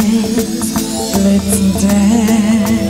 friends, let's dance.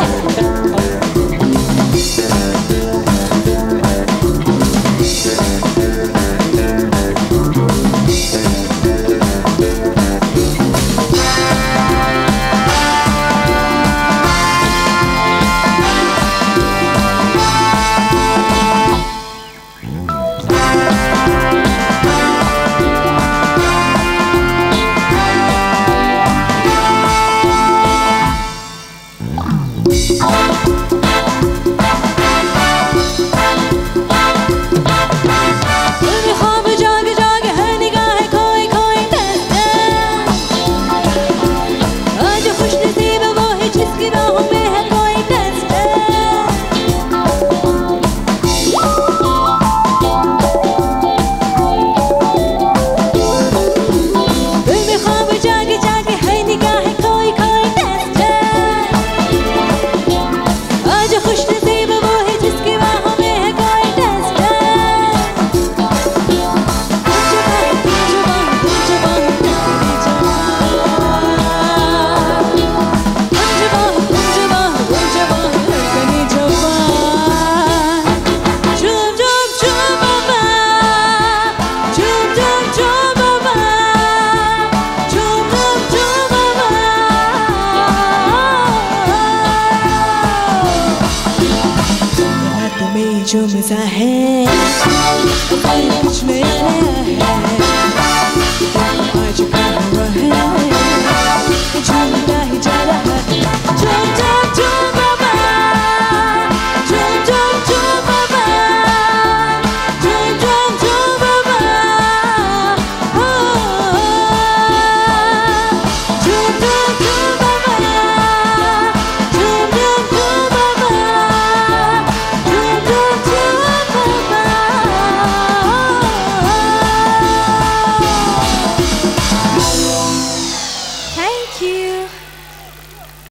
ustedes. जो मज़ा है।